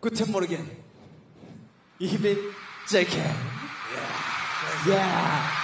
구텐 모르겐. 이빈 제켄. 야.